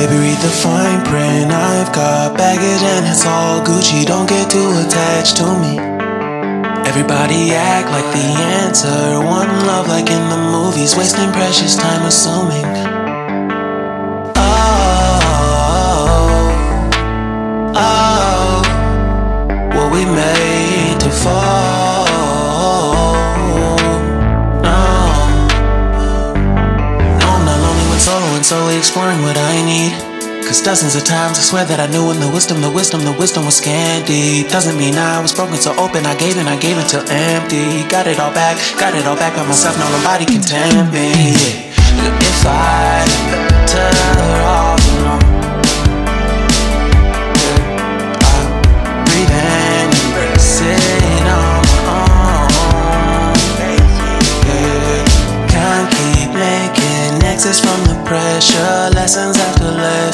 Baby, read the fine print. I've got baggage and it's all Gucci. Don't get too attached to me. Everybody act like the answer. One love, like in the movies, wasting precious time assuming. Solo and exploring what I need. Cause dozens of times I swear that I knew in the wisdom, the wisdom, the wisdom was scanty. Doesn't mean I was broken so open, I gave and I gave until empty. Got it all back, got it all back by myself, now nobody can tempt me. If I turn off, you know, I breathe in and on my own. Can't keep making exits from pressure, lessons after lessons.